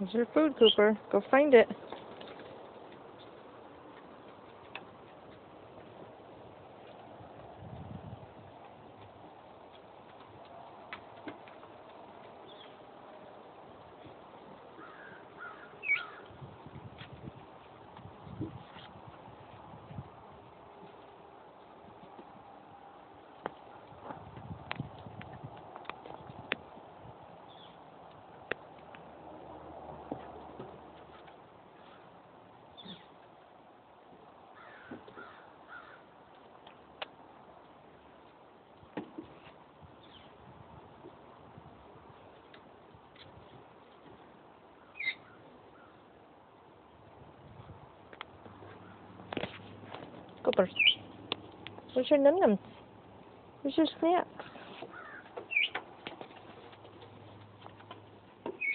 There's your food, Cooper. Go find it. Cooper. Where's your num nums? Where's your snacks?